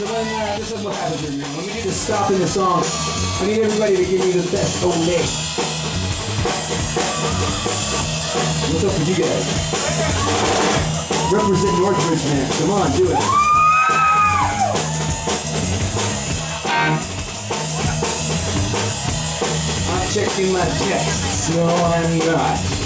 So then, uh, this is what happens man. When we do the stop in the song, I need everybody to give me the best Olay. What's up with you guys? Represent Northridge, man. Come on, do it. I'm checking my texts. No, I'm not.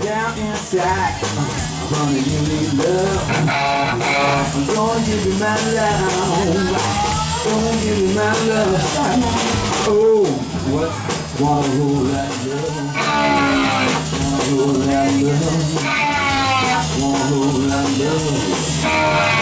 Down inside, honey, you love. I'm gonna give you my love. Gonna give you my love. Oh, what? Want a whole lot of love.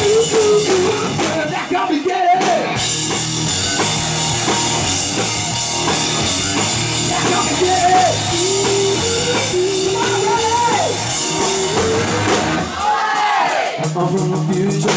Future, future. That got me getting. That got me getting. I'm from the future,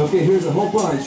Okay, here's a whole bunch.